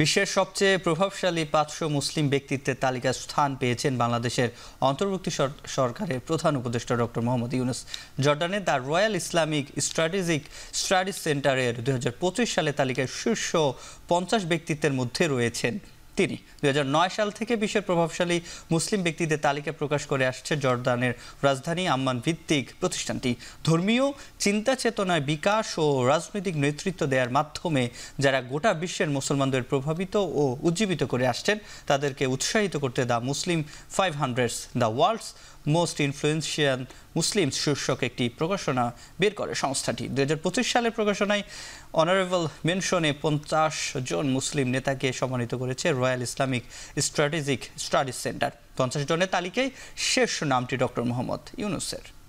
বিশ্বের সবচেয়ে প্রভাবশালী পাঁচশো মুসলিম ব্যক্তিত্বের তালিকায় স্থান পেয়েছেন বাংলাদেশের অন্তর্ভুক্তি সরকারের প্রধান উপদেষ্টা ডক্টর মোহাম্মদ ইউনুস। জর্ডানের the royal Islamic strategic studies সেন্টারের দুই সালে তালিকায় শীর্ষ পঞ্চাশ ব্যক্তিত্বের মধ্যে রয়েছেন। তিনি। দু হাজার নয় সাল থেকে বিশ্বের প্রভাবশালী মুসলিম ব্যক্তিদের তালিকা প্রকাশ করে আসছে জর্দানের রাজধানী আম্মান ভিত্তিক প্রতিষ্ঠানটি। ধর্মীয় চিন্তা চেতনায় বিকাশ ও রাজনৈতিক নেতৃত্ব দেওয়ার মাধ্যমে যারা গোটা বিশ্বের মুসলমানদের প্রভাবিত ও উজ্জীবিত করে আসছেন, তাদেরকে উৎসাহিত করতে the Muslim five hundreds the world's most influential Muslim শীর্ষক একটি প্রকাশনা বের করে সংস্থাটি। দু হাজার পঁচিশ সালের প্রকাশনায় অনারেবল মেনশনে পঞ্চাশ জন মুসলিম নেতাকে সম্মানিত করেছে royal Islamic strategic studies centre পঞ্চাশ জনের তালিকায় শীর্ষ নামটি ডক্টর মোহাম্মদ ইউনুসের।